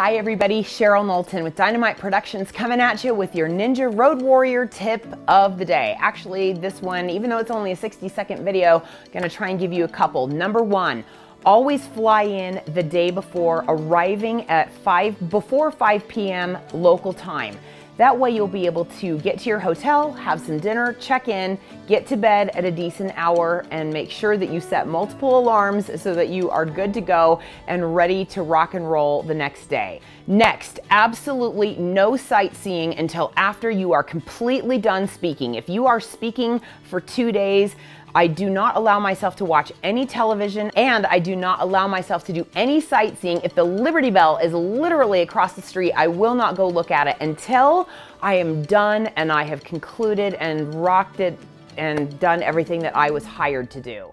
Hi everybody, Cheryl Knowlton with Dynamite Productions coming at you with your Ninja Road Warrior tip of the day. Actually, this one, even though it's only a 60 second video, I'm gonna try and give you a couple. Number one, always fly in the day before, arriving at 5, before 5 p.m. local time. That way you'll be able to get to your hotel, have some dinner, check in, get to bed at a decent hour, and make sure that you set multiple alarms so that you are good to go and ready to rock and roll the next day. Next, absolutely no sightseeing until after you are completely done speaking. If you are speaking for two days, I do not allow myself to watch any television and I do not allow myself to do any sightseeing. If the Liberty Bell is literally across the street, I will not go look at it until I am done and I have concluded and rocked it and done everything that I was hired to do.